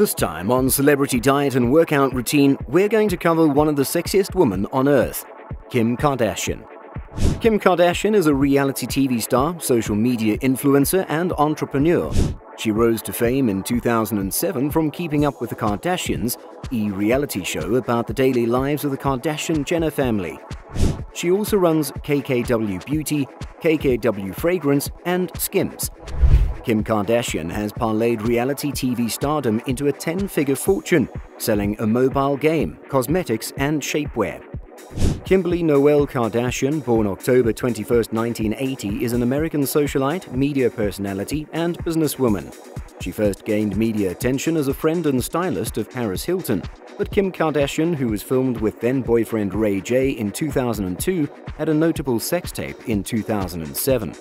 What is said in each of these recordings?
This time on Celebrity Diet and Workout Routine, we're going to cover one of the sexiest women on earth, Kim Kardashian. Kim Kardashian is a reality TV star, social media influencer, and entrepreneur. She rose to fame in 2007 from Keeping Up with the Kardashians, a reality show about the daily lives of the Kardashian Jenner family. She also runs KKW Beauty, KKW Fragrance, and Skims. Kim Kardashian has parlayed reality TV stardom into a 10 figure fortune, selling a mobile game, cosmetics, and shapewear. Kimberly Noel Kardashian, born October 21, 1980, is an American socialite, media personality, and businesswoman. She first gained media attention as a friend and stylist of Paris Hilton, but Kim Kardashian, who was filmed with then-boyfriend Ray J in 2002, had a notable sex tape in 2007.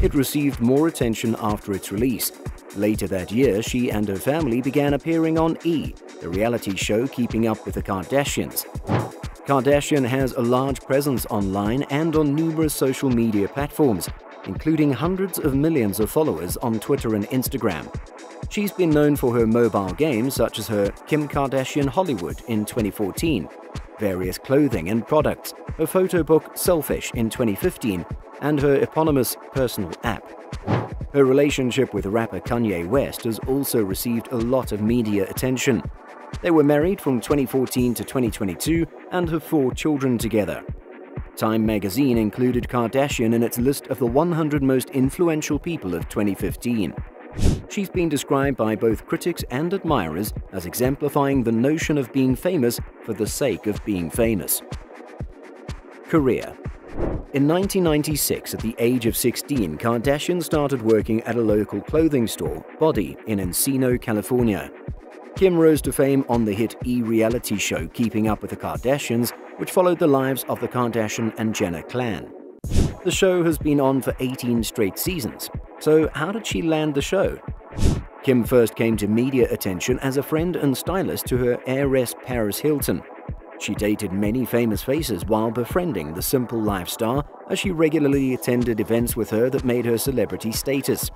It received more attention after its release. Later that year, she and her family began appearing on E!, the reality show keeping up with the Kardashians. Kardashian has a large presence online and on numerous social media platforms, including hundreds of millions of followers on Twitter and Instagram. She's been known for her mobile games such as her Kim Kardashian Hollywood in 2014, various clothing and products, her photo book Selfish in 2015, and her eponymous personal app. Her relationship with rapper Kanye West has also received a lot of media attention. They were married from 2014 to 2022 and have four children together. Time magazine included Kardashian in its list of the 100 most influential people of 2015. She's been described by both critics and admirers as exemplifying the notion of being famous for the sake of being famous. Career in 1996, at the age of 16, Kardashian started working at a local clothing store, Body, in Encino, California. Kim rose to fame on the hit E! reality show Keeping Up with the Kardashians, which followed the lives of the Kardashian and Jenner clan. The show has been on for 18 straight seasons. So, how did she land the show? Kim first came to media attention as a friend and stylist to her heiress Paris Hilton. She dated many famous faces while befriending the simple lifestyle as she regularly attended events with her that made her celebrity status.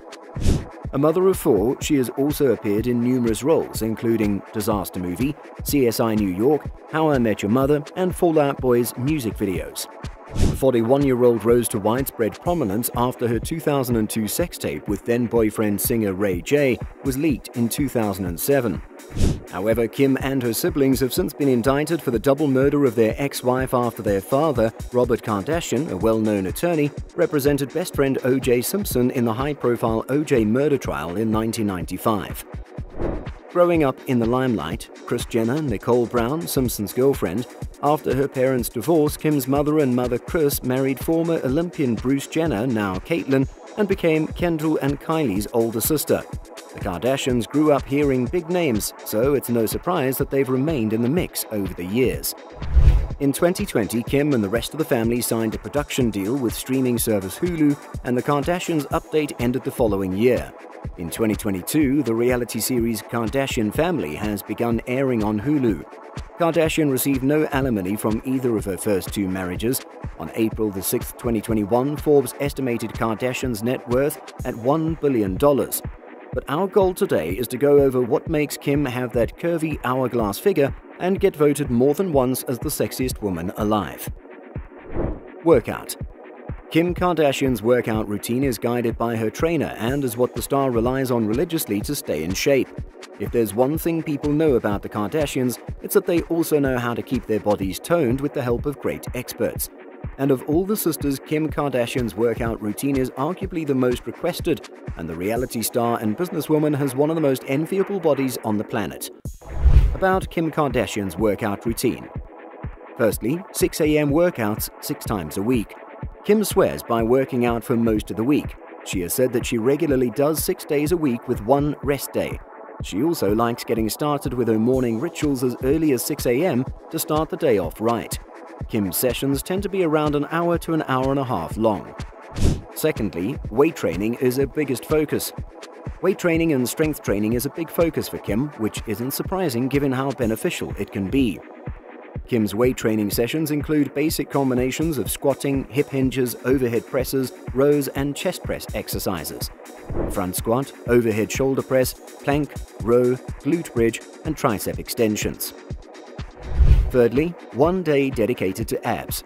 A mother of four, she has also appeared in numerous roles, including Disaster Movie, CSI New York, How I Met Your Mother, and Fall Out Boy's music videos. The 41-year-old rose to widespread prominence after her 2002 sex tape with then-boyfriend singer Ray J was leaked in 2007. However, Kim and her siblings have since been indicted for the double murder of their ex-wife after their father, Robert Kardashian, a well-known attorney, represented best friend O.J. Simpson in the high-profile O.J. murder trial in 1995. Growing up in the limelight, Kris Jenner, Nicole Brown, Simpson's girlfriend, after her parents' divorce, Kim's mother and mother Kris married former Olympian Bruce Jenner, now Caitlyn, and became Kendall and Kylie's older sister. The Kardashians grew up hearing big names, so it's no surprise that they've remained in the mix over the years. In 2020, Kim and the rest of the family signed a production deal with streaming service Hulu, and the Kardashians' update ended the following year. In 2022, the reality series Kardashian Family has begun airing on Hulu. Kardashian received no alimony from either of her first two marriages. On April 6, 2021, Forbes estimated Kardashian's net worth at $1 billion, but our goal today is to go over what makes Kim have that curvy hourglass figure and get voted more than once as the sexiest woman alive. Workout Kim Kardashian's workout routine is guided by her trainer and is what the star relies on religiously to stay in shape. If there's one thing people know about the Kardashians, it's that they also know how to keep their bodies toned with the help of great experts. And of all the sisters, Kim Kardashian's workout routine is arguably the most requested, and the reality star and businesswoman has one of the most enviable bodies on the planet. About Kim Kardashian's workout routine. Firstly, 6 a.m. workouts six times a week. Kim swears by working out for most of the week. She has said that she regularly does six days a week with one rest day. She also likes getting started with her morning rituals as early as 6 a.m. to start the day off right. Kim's sessions tend to be around an hour to an hour and a half long. Secondly, weight training is her biggest focus. Weight training and strength training is a big focus for Kim, which isn't surprising given how beneficial it can be. Kim's weight training sessions include basic combinations of squatting, hip hinges, overhead presses, rows, and chest press exercises. Front squat, overhead shoulder press, plank, row, glute bridge, and tricep extensions. Thirdly, one day dedicated to abs.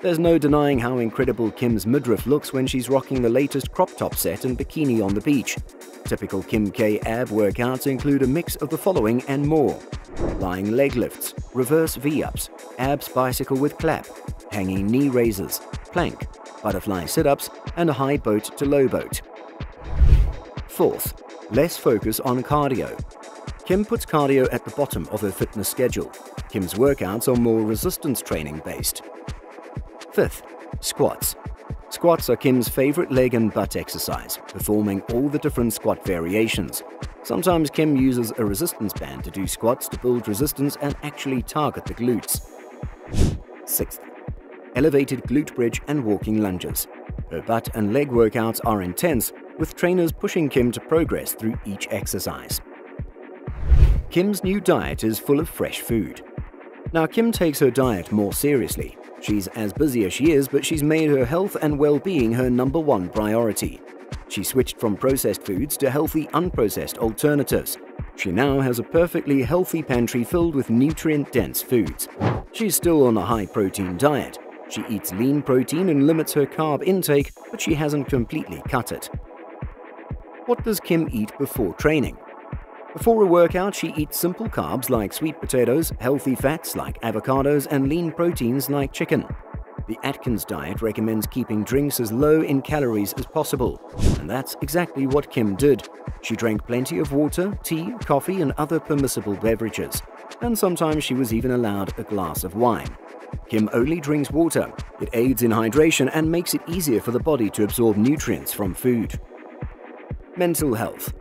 There's no denying how incredible Kim's midriff looks when she's rocking the latest crop top set and bikini on the beach. Typical Kim K ab workouts include a mix of the following and more. Lying leg lifts, reverse V-ups, abs bicycle with clap, hanging knee raises, plank, butterfly sit-ups, and a high boat to low boat. Fourth, less focus on cardio. Kim puts cardio at the bottom of her fitness schedule. Kim's workouts are more resistance training based. Fifth, squats. Squats are Kim's favorite leg and butt exercise, performing all the different squat variations. Sometimes Kim uses a resistance band to do squats to build resistance and actually target the glutes. Sixth, elevated glute bridge and walking lunges. Her butt and leg workouts are intense, with trainers pushing Kim to progress through each exercise. Kim's new diet is full of fresh food. Now, Kim takes her diet more seriously. She's as busy as she is, but she's made her health and well-being her number one priority. She switched from processed foods to healthy, unprocessed alternatives. She now has a perfectly healthy pantry filled with nutrient-dense foods. She's still on a high-protein diet. She eats lean protein and limits her carb intake, but she hasn't completely cut it. What does Kim eat before training? Before a workout, she eats simple carbs like sweet potatoes, healthy fats like avocados, and lean proteins like chicken. The Atkins diet recommends keeping drinks as low in calories as possible, and that's exactly what Kim did. She drank plenty of water, tea, coffee, and other permissible beverages, and sometimes she was even allowed a glass of wine. Kim only drinks water. It aids in hydration and makes it easier for the body to absorb nutrients from food. Mental health.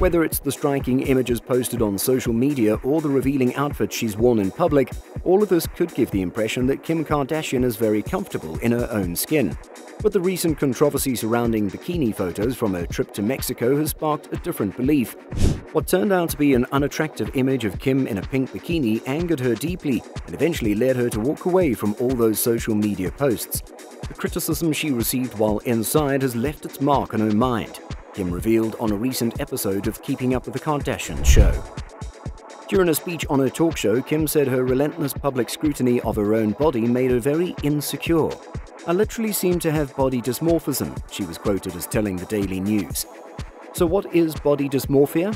Whether it's the striking images posted on social media or the revealing outfits she's worn in public, all of this could give the impression that Kim Kardashian is very comfortable in her own skin. But the recent controversy surrounding bikini photos from her trip to Mexico has sparked a different belief. What turned out to be an unattractive image of Kim in a pink bikini angered her deeply and eventually led her to walk away from all those social media posts. The criticism she received while inside has left its mark on her mind. Kim revealed on a recent episode of Keeping Up with the Kardashians show. During a speech on her talk show, Kim said her relentless public scrutiny of her own body made her very insecure. I literally seem to have body dysmorphism, she was quoted as telling the Daily News. So, what is body dysmorphia?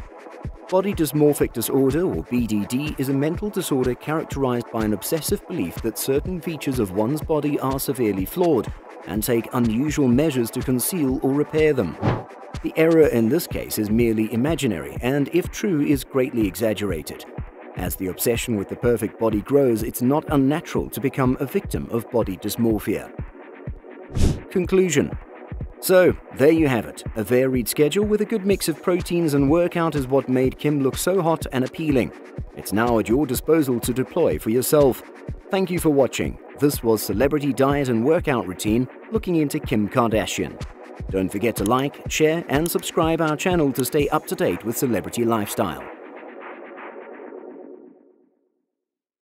Body dysmorphic disorder, or BDD, is a mental disorder characterized by an obsessive belief that certain features of one's body are severely flawed and take unusual measures to conceal or repair them. The error in this case is merely imaginary and, if true, is greatly exaggerated. As the obsession with the perfect body grows, it's not unnatural to become a victim of body dysmorphia. Conclusion So, there you have it. A varied schedule with a good mix of proteins and workout is what made Kim look so hot and appealing. It's now at your disposal to deploy for yourself. Thank you for watching. This was Celebrity Diet and Workout Routine looking into Kim Kardashian. Don't forget to like, share, and subscribe our channel to stay up to date with celebrity lifestyle.